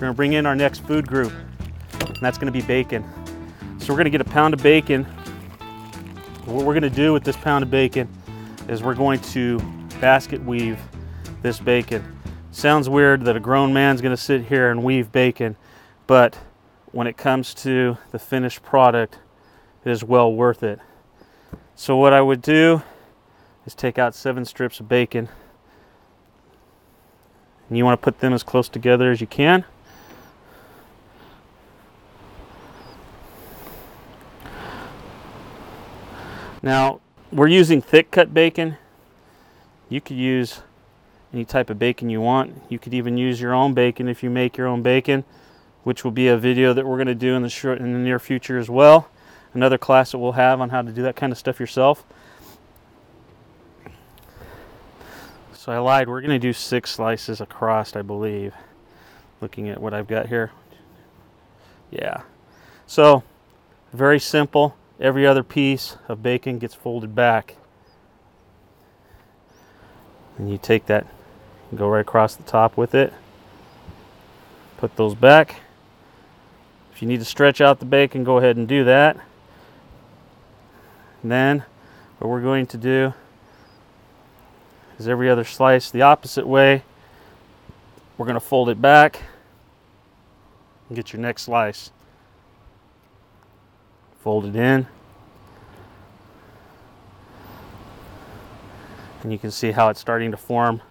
gonna bring in our next food group, and that's gonna be bacon. So we're gonna get a pound of bacon. What we're gonna do with this pound of bacon is we're going to basket weave this bacon. Sounds weird that a grown man's gonna sit here and weave bacon, but when it comes to the finished product, it is well worth it. So what I would do is take out seven strips of bacon. And you want to put them as close together as you can. Now, we're using thick cut bacon. You could use any type of bacon you want. You could even use your own bacon if you make your own bacon, which will be a video that we're going to do in the short in the near future as well. Another class that we'll have on how to do that kind of stuff yourself. So I lied. We're going to do six slices across, I believe. Looking at what I've got here. Yeah. So, very simple. Every other piece of bacon gets folded back. And you take that and go right across the top with it. Put those back. If you need to stretch out the bacon, go ahead and do that. And then what we're going to do is every other slice the opposite way. We're going to fold it back and get your next slice. Fold it in. And you can see how it's starting to form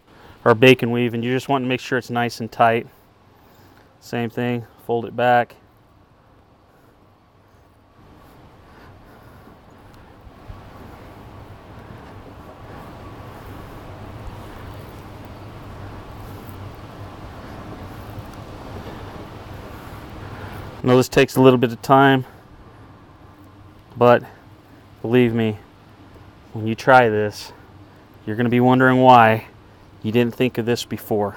our bacon weave and you just want to make sure it's nice and tight. Same thing, fold it back. I know this takes a little bit of time, but believe me, when you try this, you're going to be wondering why you didn't think of this before.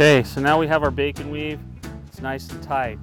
Okay, so now we have our bacon weave. It's nice and tight.